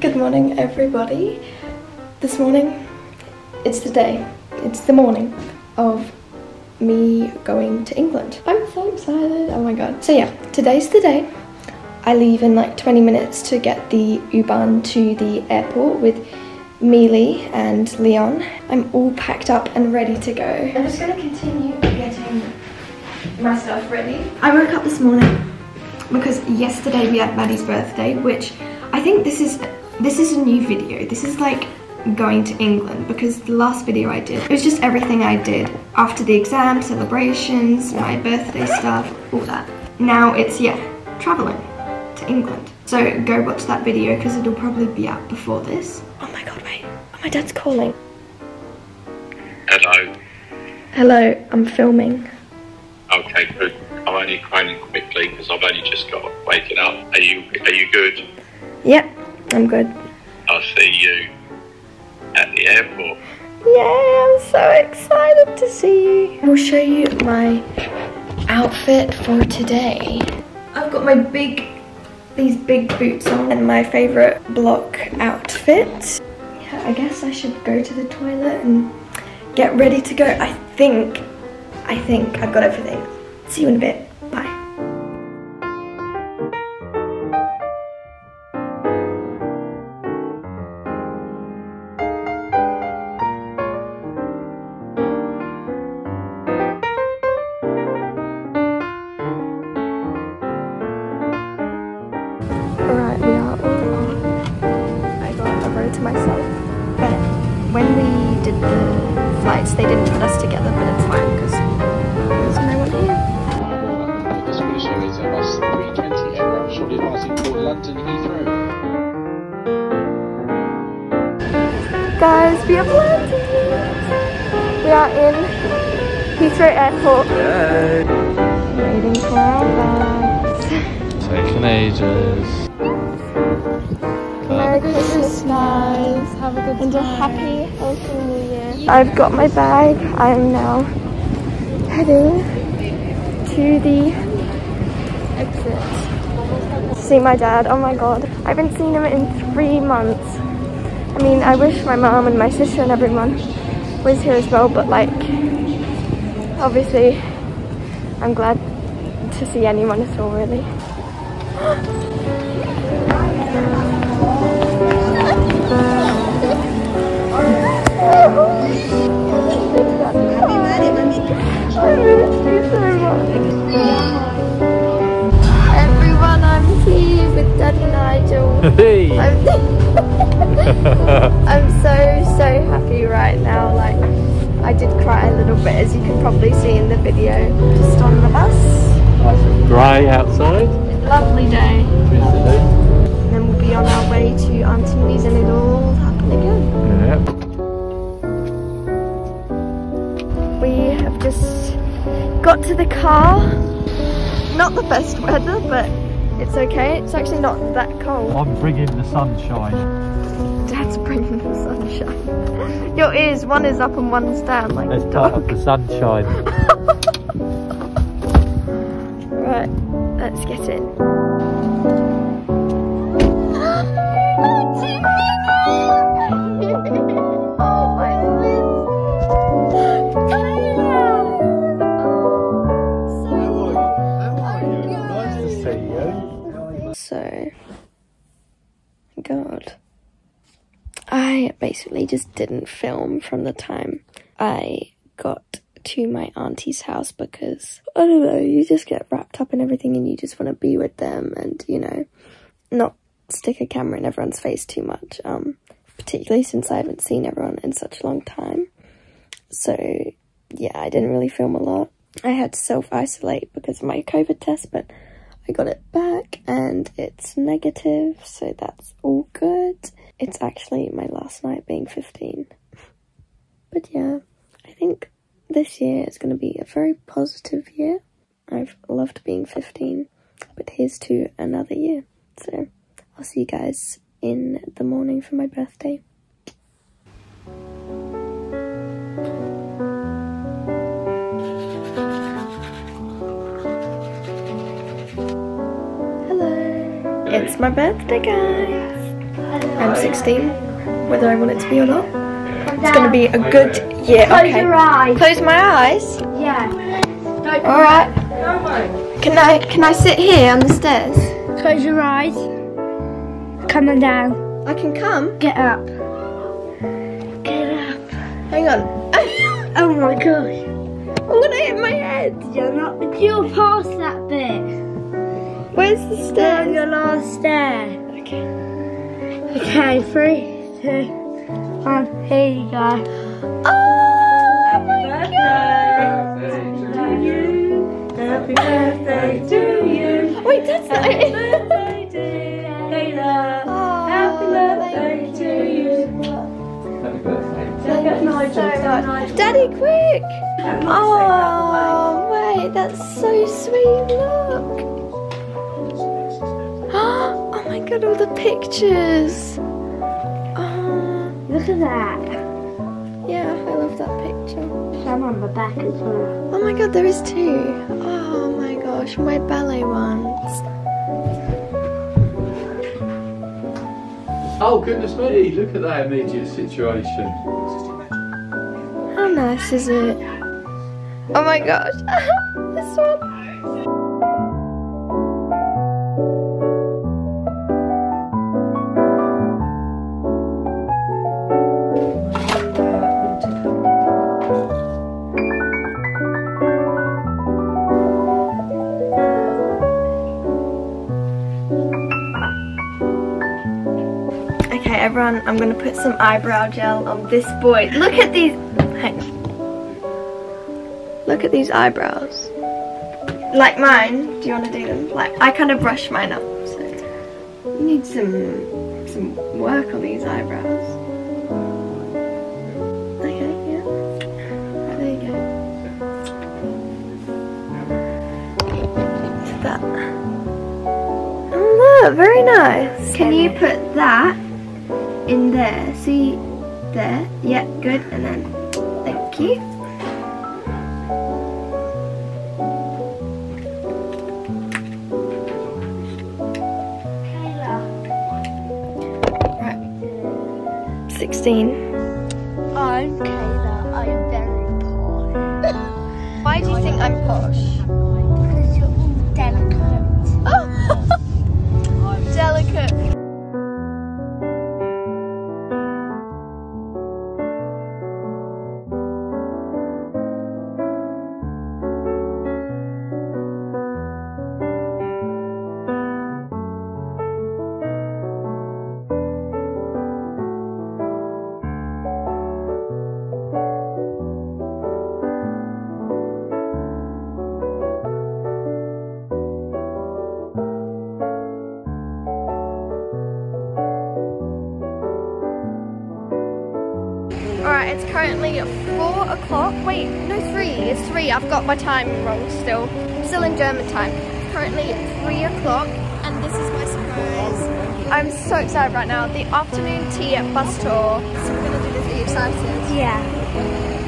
Good morning, everybody. This morning, it's the day, it's the morning of me going to England. I'm so excited, oh my god. So yeah, today's the day. I leave in like 20 minutes to get the U-Bahn to the airport with Maeli and Leon. I'm all packed up and ready to go. I'm just gonna continue getting my stuff ready. I woke up this morning because yesterday we had Maddie's birthday, which I think this is this is a new video. This is like going to England because the last video I did, it was just everything I did after the exam, celebrations, my birthday stuff, all that. Now it's, yeah, traveling to England. So go watch that video because it'll probably be out before this. Oh my god, wait. Oh, my dad's calling. Hello. Hello, I'm filming. Okay, good. I'm only phoning quickly because I've only just got waking up. Are you are you good? Yep, I'm good. I'll see you at the airport. Yay, I'm so excited to see you. I'll show you my outfit for today. I've got my big, these big boots on and my favorite block outfit. Yeah, I guess I should go to the toilet and get ready to go. I think, I think I've got everything. See you in a bit. Heathrow Airport. Waiting for our bags. Taking ages. Merry Christmas, guys. Have a good and a happy, healthy New Year. I've got my bag. I am now heading to the exit. See my dad. Oh my god. I haven't seen him in three months. I mean, I wish my mom and my sister and everyone was here as well, but like, obviously, I'm glad to see anyone at all, really. Everyone, I'm here with Daddy Nigel. Hey! I'm, I'm so, so happy right now. Like, I did cry a little bit, as you can probably see in the video. Just on the bus. Grey outside. Lovely day. Yesterday. And then we'll be on our way to Auntie and it'll all happen again. Yep. We have just got to the car. Not the best weather, but it's okay. It's actually not that cold. I'm bringing the sunshine. Dad's bringing the sunshine. Your ears, one is up and one's down like a part of the sunshine. Right, let's get in. Basically just didn't film from the time I got to my auntie's house because, I don't know, you just get wrapped up in everything and you just want to be with them and, you know, not stick a camera in everyone's face too much. Um, particularly since I haven't seen everyone in such a long time. So, yeah, I didn't really film a lot. I had to self-isolate because of my COVID test, but I got it back and it's negative, so that's all good. It's actually my last night being 15. But yeah, I think this year is going to be a very positive year. I've loved being 15, but here's to another year. So I'll see you guys in the morning for my birthday. Hello. It's my birthday, guys. I'm 16, whether I want it to be or not. It's gonna be a good year. Close Okay. your eyes. Close my eyes. Yeah. All right. Can I can I sit here on the stairs? Close your eyes. Come on down. I can come. Get up. Get up. Hang on. Oh my gosh. I'm gonna hit my head. You're not. You're past that bit. Where's the Down stairs? your last stair. Okay. Okay, three, two, one. Um, Here you go. Oh my god. Happy birthday to you. Wait, that's not it. birthday, dear Kaela. Oh, Happy birthday to you. Thank you so much. Daddy, quick! Oh, wait, that's so sweet. Look. Oh at all the pictures. Oh, Look at that. yeah, I love that picture. Some on the back as well. Oh my god, there is two. Oh my gosh, my ballet ones. Oh goodness me! Look at that immediate situation. How nice is it? Oh my gosh, this one. I'm gonna put some eyebrow gel on this boy. Look at these. Hang on. Look at these eyebrows. Like mine. Do you want to do them? Like I kind of brush mine up. So you need some some work on these eyebrows. Okay, yeah. There you go. That. Oh, look, very nice. Can you put that in there? See there? Yeah, good. And then, thank you. Right. 16. I'm Kaela. I'm very poor. Why do you think I'm posh? O'clock. Wait, no, 3. It's 3. I've got my time wrong still. I'm still in German time. Currently 3 o'clock, and this is my surprise. I'm so excited right now. The afternoon tea at bus tour. So we're gonna do. Are you excited? Yeah.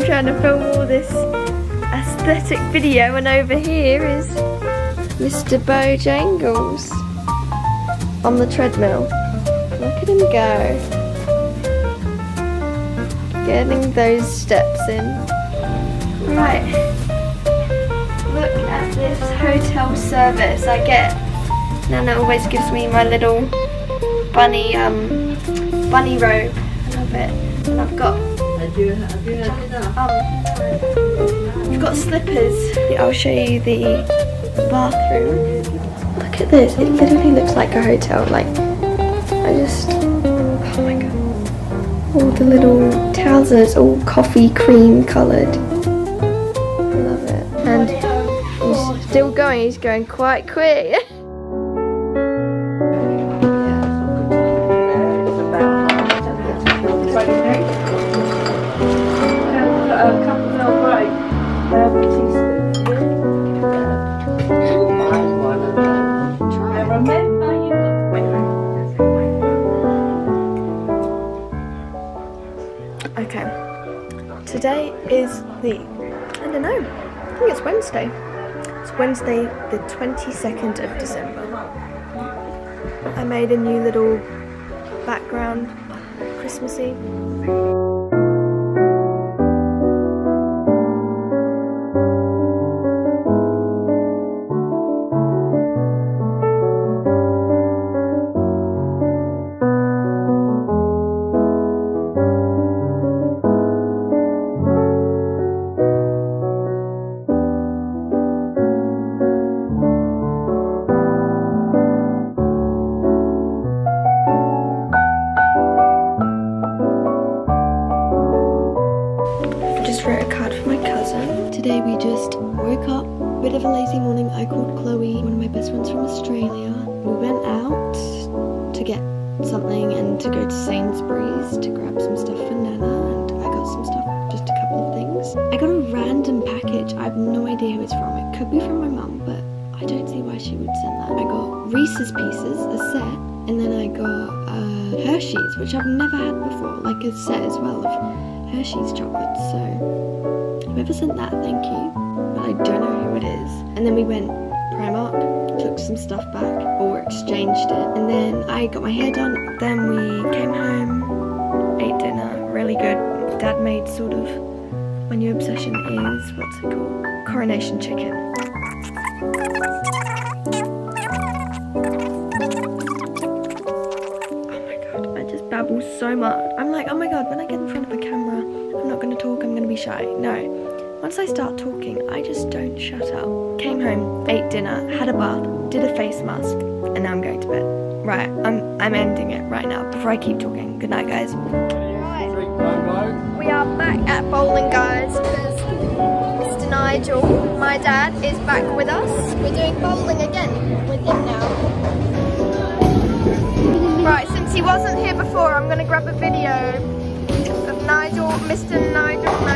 Trying to film all this aesthetic video and over here is Mr. Bojangles on the treadmill. Look at him go. Getting those steps in. Right. Look at this hotel service I get. Nana always gives me my little bunny um bunny robe. I love it. And I've got um I've got slippers. I'll show you the bathroom. Look at this. It literally looks like a hotel. Like I just oh my god. All the little towels all coffee cream coloured. I love it. And he's still going, he's going quite quick. Today is the, I don't know, I think it's Wednesday. It's Wednesday, the 22nd of December. I made a new little background, Christmassy. Just wrote a card for my cousin. Today we just woke up, bit of a lazy morning. I called Chloe, one of my best friends from Australia. We went out to get something and to go to Sainsbury's to grab some stuff for Nana and I got some stuff, just a couple of things. I got a random package. I have no idea who it's from. It could be from my mum, but I don't see why she would send that. I got Reese's Pieces, a set, and then I got uh, Hershey's, which I've never had before, like a set as well of Hershey's chocolates. So whoever sent that, thank you. But I don't know who it is. And then we went Primark, took some stuff back or exchanged it, and then I got my hair done. Then we came home, ate dinner, really good. Dad made sort of my new obsession is what's it called? Coronation chicken. Oh my god, I just babble so much. I'm like, oh my god, when I get in front of a camera, Not gonna talk, I'm gonna be shy. No. Once I start talking, I just don't shut up. Came home, ate dinner, had a bath, did a face mask, and now I'm going to bed. Right, I'm I'm ending it right now before I keep talking. Good night guys. We are back at bowling guys because Mr. Nigel, my dad, is back with us. We're doing bowling again with him now. Right, since he wasn't here before, I'm gonna grab a video Nigel, Mr. Nigel No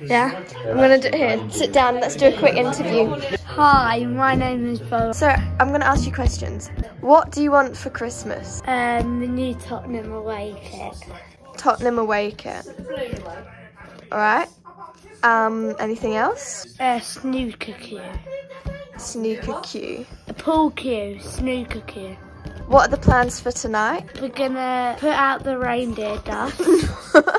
yeah? I'm gonna do. Here, sit down, let's do a quick interview. Hi, my name is Bo. So, I'm gonna ask you questions. What do you want for Christmas? Um, the new Tottenham away kit. Tottenham away kit. Alright. Um, anything else? A snooker cue. Snooker cue. A pool cue, snooker cue. What are the plans for tonight? We're gonna put out the reindeer dust.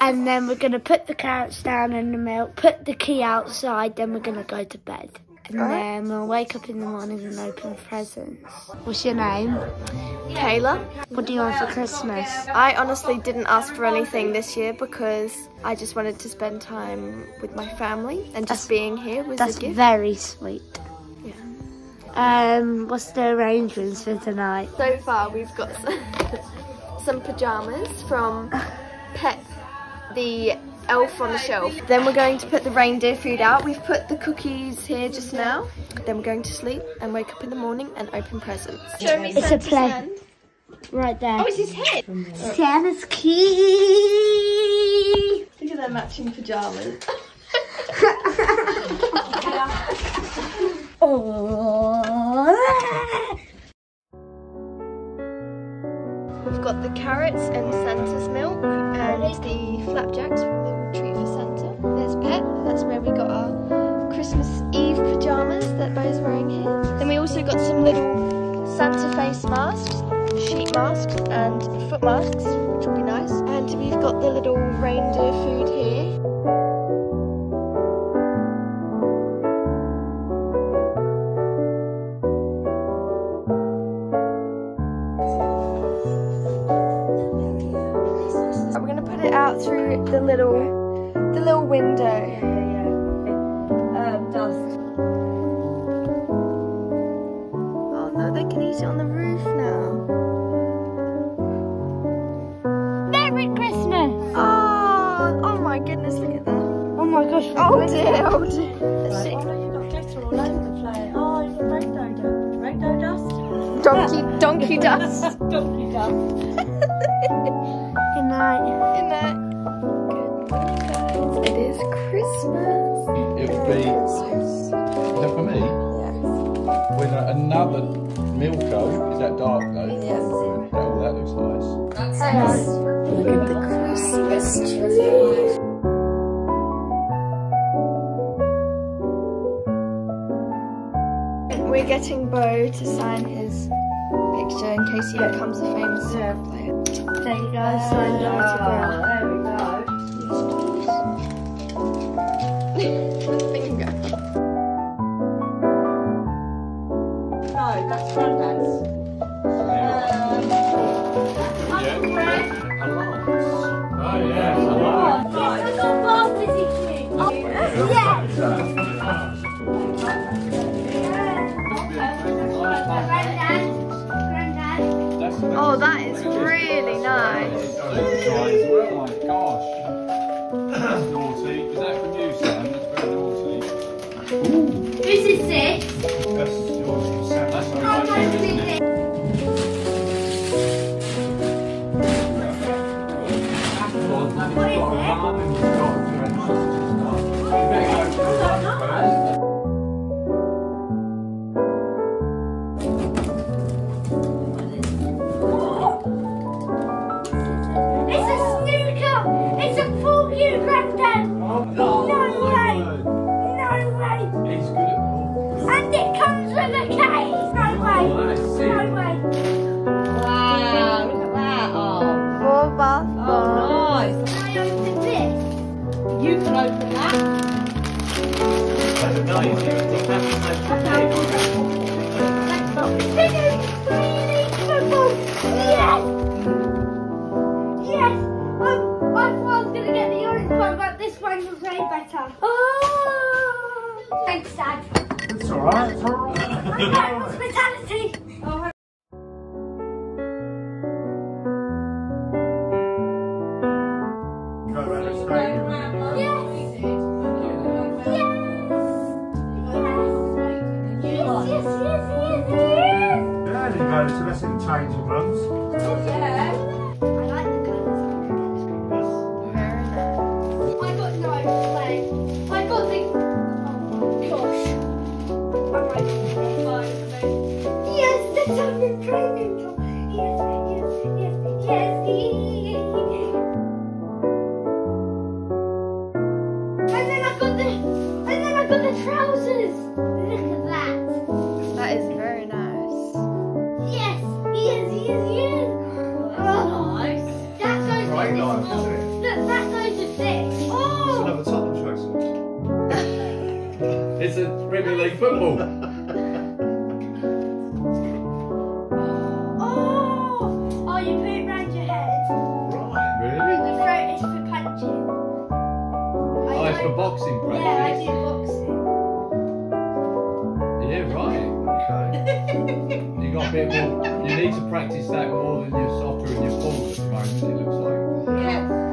and then we're gonna put the carrots down in the milk, put the key outside, then we're gonna go to bed. And Alright. then we'll wake up in the morning and open presents. What's your name? Kaela? What do you want for Christmas? I honestly didn't ask for anything this year because I just wanted to spend time with my family and just That's- being here was That's a gift. very sweet. Yeah. um, what's the arrangements for tonight? So far, we've got some pajamas from Pet, the elf on the shelf. Then we're going to put the reindeer food out. We've put the cookies here just now. Then we're going to sleep and wake up in the morning and open presents. Show me It's a Santa's play. hand. Right there. Oh, it's his head. Santa's key. Look at their matching pajamas. Oh. Carrots and Santa's milk and the flapjacks from the retreat for Santa. There's Pet, that's where we got our Christmas Eve pyjamas that Bo's wearing here. Then we also got some little Santa face masks, sheet masks and foot masks, which will be nice. And we've got the little reindeer food here. Dust. Good night. In there. Good morning, guys. It is Christmas. It would be. Is that for me? Yes. With a, another Milko. Is that dark though? Yes. Oh, that looks nice. Look at the Christmas tree. We're getting Bo to sign his picture in case he becomes a famous player. There you signed autograph. これですね。Way. Oh. Thanks, Dad. It's alright, it's alright. Okay, hospitality. Oh, oh, you put it round your head. Right. Really? The throat is for punching. I Oh, it's for boxing practice. Yeah, I do boxing. Yeah, right. Okay. You got a bit more. You need to practice that more than your soccer and your pool at the moment. It looks like. Yeah.